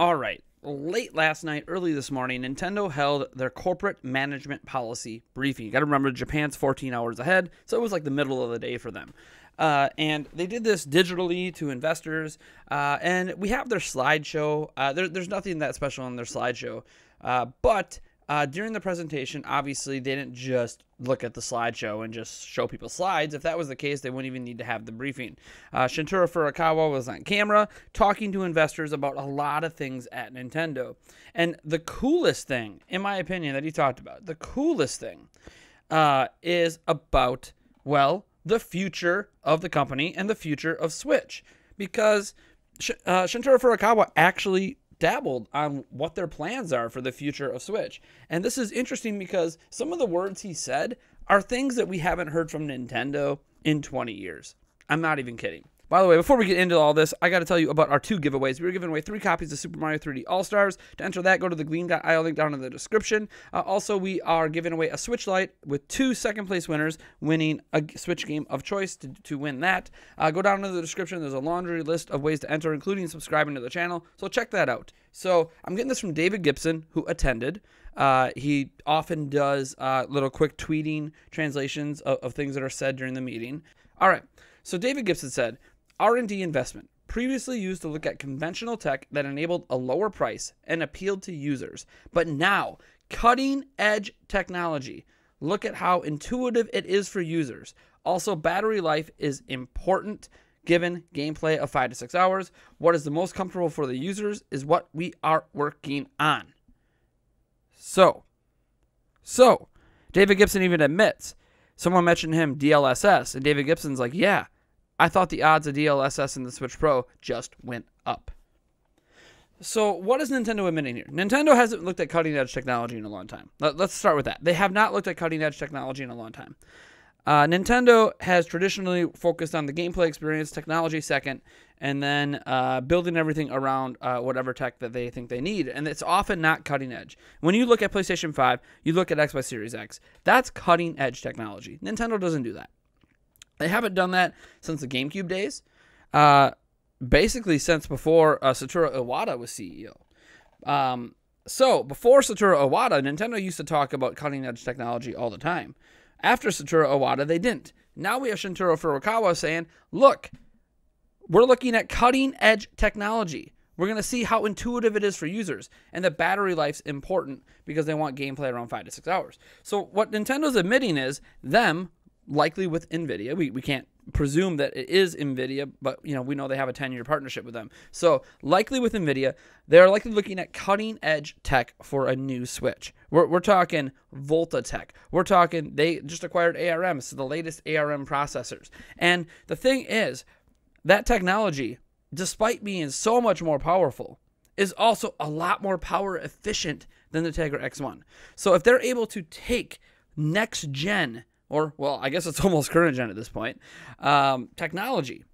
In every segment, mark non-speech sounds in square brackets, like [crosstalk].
All right. Late last night, early this morning, Nintendo held their corporate management policy briefing. You got to remember, Japan's 14 hours ahead, so it was like the middle of the day for them. Uh, and they did this digitally to investors. Uh, and we have their slideshow. Uh, there, there's nothing that special on their slideshow, uh, but uh, during the presentation, obviously, they didn't just look at the slideshow and just show people slides. If that was the case, they wouldn't even need to have the briefing. Uh, Shuntaro Furukawa was on camera talking to investors about a lot of things at Nintendo. And the coolest thing, in my opinion, that he talked about, the coolest thing uh, is about, well, the future of the company and the future of Switch. Because uh, Shuntaro Furukawa actually dabbled on what their plans are for the future of Switch. And this is interesting because some of the words he said are things that we haven't heard from Nintendo in 20 years. I'm not even kidding. By the way, before we get into all this, I got to tell you about our two giveaways. We were giving away three copies of Super Mario 3D All Stars. To enter that, go to the gleam.io link down in the description. Uh, also, we are giving away a Switch Lite with two second place winners winning a Switch game of choice to, to win that. Uh, go down in the description. There's a laundry list of ways to enter, including subscribing to the channel. So check that out. So I'm getting this from David Gibson, who attended. Uh, he often does uh, little quick tweeting translations of, of things that are said during the meeting. All right. So David Gibson said, R&D investment previously used to look at conventional tech that enabled a lower price and appealed to users, but now cutting edge technology. Look at how intuitive it is for users. Also, battery life is important given gameplay of 5 to 6 hours. What is the most comfortable for the users is what we are working on. So, so David Gibson even admits someone mentioned him DLSS and David Gibson's like, "Yeah, I thought the odds of DLSS in the Switch Pro just went up. So, what is Nintendo admitting here? Nintendo hasn't looked at cutting edge technology in a long time. Let, us start with that. They have not looked at cutting edge technology in a long time. Uh, Nintendo has traditionally focused on the gameplay experience, technology second, and then uh, building everything around uh, whatever tech that they think they need. And it's often not cutting edge. When you look at PlayStation 5, you look at Xbox Series X, that's cutting edge technology. Nintendo doesn't do that. They haven't done that since the GameCube days. Uh, basically, since before uh, Satoru Iwata was CEO. Um, so before Satoru Iwata, Nintendo used to talk about cutting edge technology all the time. After Satoru Iwata, they didn't. Now we have Shuntaro Furukawa saying, "Look, we're looking at cutting edge technology. We're going to see how intuitive it is for users, and the battery life's important because they want gameplay around five to six hours." So what Nintendo's admitting is them likely with Nvidia. We, we can't presume that it is Nvidia, but you know we know they have a 10-year partnership with them. So likely with Nvidia, they're likely looking at cutting-edge tech for a new Switch. We're, we're talking Volta Tech. We're talking they just acquired ARM, so the latest ARM processors. And the thing is, that technology, despite being so much more powerful, is also a lot more power efficient than the Tegra X1. So if they're able to take next gen or well, I guess it's [laughs] almost current gen at this point, um, technology,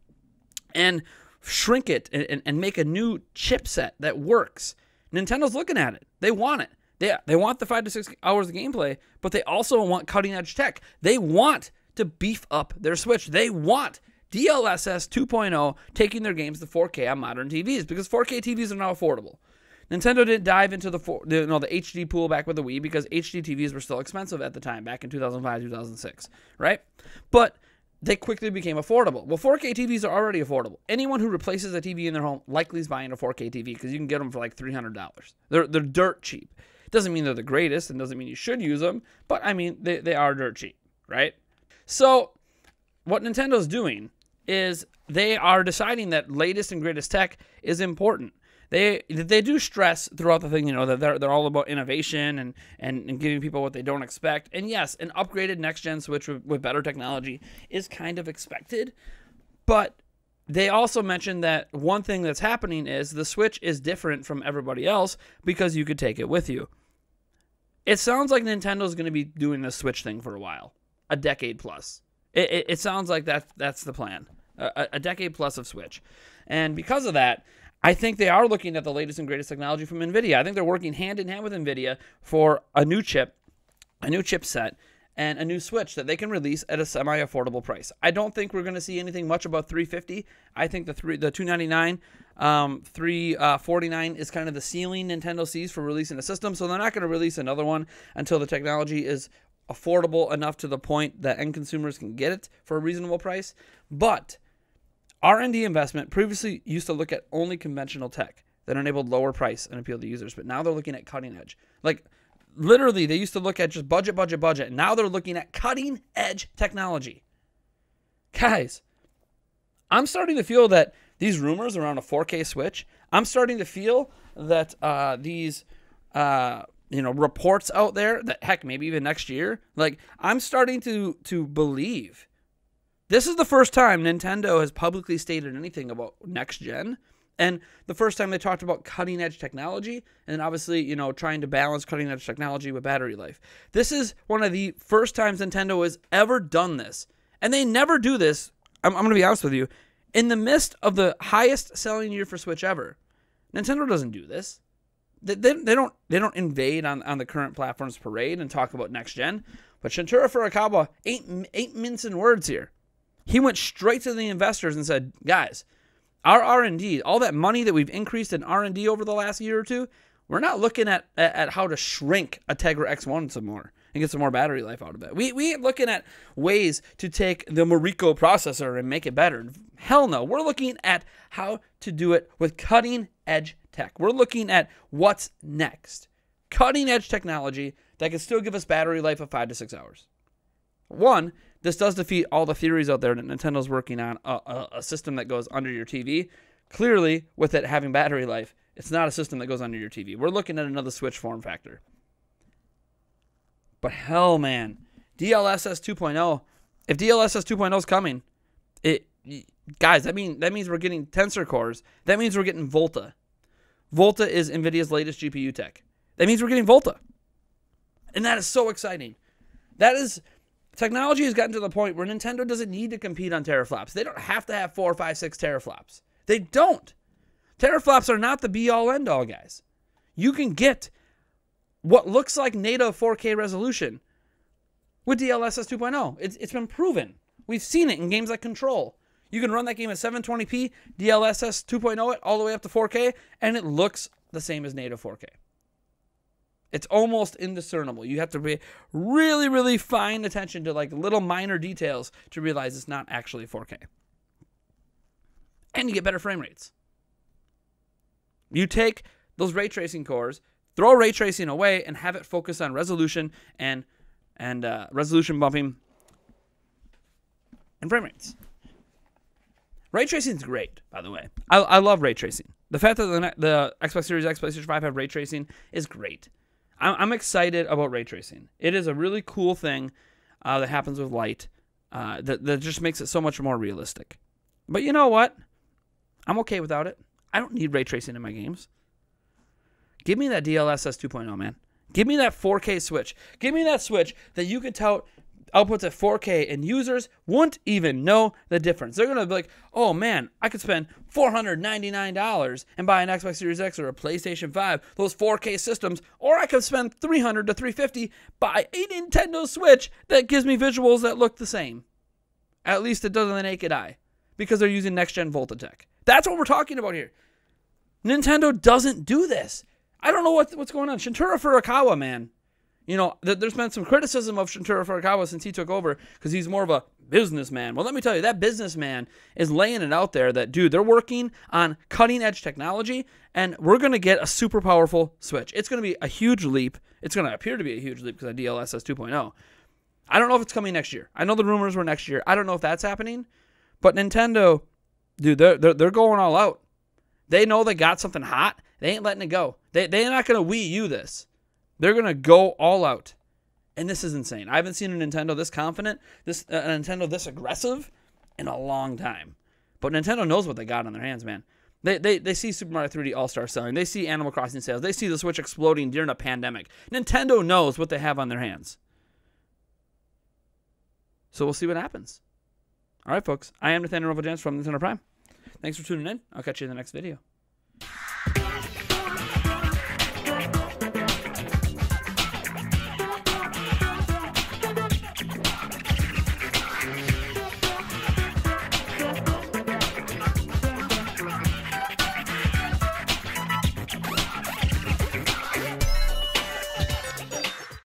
and shrink it and, and make a new chipset that works. Nintendo's looking at it. They want it. They, they want the five to six hours of gameplay, but they also want cutting edge tech. They want to beef up their Switch. They want DLSS 2.0 taking their games to 4K on modern TVs because 4K TVs are now affordable. Nintendo didn't dive into the, for, the, no, the HD pool back with the Wii because HD TVs were still expensive at the time, back in 2005, 2006, right? But they quickly became affordable. Well, 4K TVs are already affordable. Anyone who replaces a TV in their home likely is buying a 4K TV because you can get them for like $300. They're, they're dirt cheap. Doesn't mean they're the greatest and doesn't mean you should use them, but I mean, they, they are dirt cheap, right? So, what Nintendo's doing is they are deciding that latest and greatest tech is important they they do stress throughout the thing, you know, that they're, they're all about innovation and, and, and giving people what they don't expect. And yes, an upgraded next gen Switch with, with better technology is kind of expected, but they also mentioned that one thing that's happening is the Switch is different from everybody else because you could take it with you. It sounds like Nintendo's going to be doing the Switch thing for a while, a decade plus. It, it, it sounds like that that's the plan, a, a decade plus of Switch, and because of that, I think they are looking at the latest and greatest technology from NVIDIA. I think they're working hand in hand with NVIDIA for a new chip, a new chipset, and a new Switch that they can release at a semi-affordable price. I don't think we're going to see anything much above 350. I think the three the 299 um 349 is kind of the ceiling Nintendo sees for releasing a system, so they're not going to release another one until the technology is affordable enough to the point that end consumers can get it for a reasonable price. But R&D investment previously used to look at only conventional tech that enabled lower price and appeal to users, but now they're looking at cutting edge. Like literally, they used to look at just budget, budget, budget. Now they're looking at cutting edge technology. Guys, I'm starting to feel that these rumors around a 4K Switch, I'm starting to feel that uh, these uh, you know reports out there that heck maybe even next year, like I'm starting to to believe this is the first time Nintendo has publicly stated anything about next gen. And the first time they talked about cutting edge technology, and obviously, you know, trying to balance cutting edge technology with battery life. This is one of the first times Nintendo has ever done this. And they never do this, I'm, I'm going to be honest with you, in the midst of the highest selling year for Switch ever. Nintendo doesn't do this. They, they, they don't they don't invade on, on the current platform's parade and talk about next gen. But Shuntaro Furukawa ain't, ain't mincing words here. He went straight to the investors and said, guys, our R&D, all that money that we've increased in R&D over the last year or two, we're not looking at, at, how to shrink a Tegra X1 some more and get some more battery life out of it. We, we ain't looking at ways to take the Mariko processor and make it better. Hell no. We're looking at how to do it with cutting edge tech. We're looking at what's next. Cutting edge technology that can still give us battery life of five to six hours. One, this does defeat all the theories out there that Nintendo's working on a, a, a, system that goes under your TV. Clearly, with it having battery life, it's not a system that goes under your TV. We're looking at another Switch form factor. But hell, man, DLSS 2.0. If DLSS 2.0 is coming, it guys, that mean that means we're getting tensor cores. That means we're getting Volta. Volta is Nvidia's latest GPU tech. That means we're getting Volta. And that is so exciting. That is Technology has gotten to the point where Nintendo doesn't need to compete on teraflops. They don't have to have four, five, six teraflops. They don't. Teraflops are not the be all end all, guys. You can get what looks like native 4K resolution with DLSS 2.0. It's, it's been proven. We've seen it in games like Control. You can run that game at 720p, DLSS 2.0 it all the way up to 4K, and it looks the same as native 4K. It's almost indiscernible. You have to be really, really fine attention to like little minor details to realize it's not actually 4K. And you get better frame rates. You take those ray tracing cores, throw ray tracing away, and have it focus on resolution and and uh, resolution bumping and frame rates. Ray tracing is great, by the way. I, I love ray tracing. The fact that the, the Xbox Series X, PlayStation 5 have ray tracing is great. I'm excited about ray tracing. It is a really cool thing uh, that happens with light uh, that, that just makes it so much more realistic. But you know what? I'm okay without it. I don't need ray tracing in my games. Give me that DLSS 2.0, man. Give me that 4K Switch. Give me that Switch that you can tell outputs at 4K, and users won't even know the difference. They're gonna be like, "Oh man, I could spend $499 and buy an Xbox Series X or a PlayStation 5, those 4K systems, or I could spend 300 to 350 buy a Nintendo Switch that gives me visuals that look the same. At least it does in the naked eye, because they're using next gen Volta tech. That's what we're talking about here. Nintendo doesn't do this. I don't know what, what's going on. Shuntaro Furukawa, man. You know, th- there's been some criticism of Shuntaro Furukawa since he took over because he's more of a businessman. Well, let me tell you, that businessman is laying it out there that, dude, they're working on cutting edge technology and we're going to get a super powerful Switch. It's going to be a huge leap. It's going to appear to be a huge leap because of DLSS 2.0. I don't know if it's coming next year. I know the rumors were next year. I don't know if that's happening, but Nintendo, dude, they're, they're, they're going all out. They know they got something hot. They ain't letting it go. They, they're not going to Wii U this. They're going to go all out. And this is insane. I haven't seen a Nintendo this confident, this uh, a Nintendo this aggressive in a long time. But Nintendo knows what they got on their hands, man. They, they, they see Super Mario 3D All Star selling. They see Animal Crossing sales. They see the Switch exploding during a pandemic. Nintendo knows what they have on their hands. So we'll see what happens. All right, folks. I am Nathaniel Rovajans from Nintendo Prime. Thanks for tuning in. I'll catch you in the next video.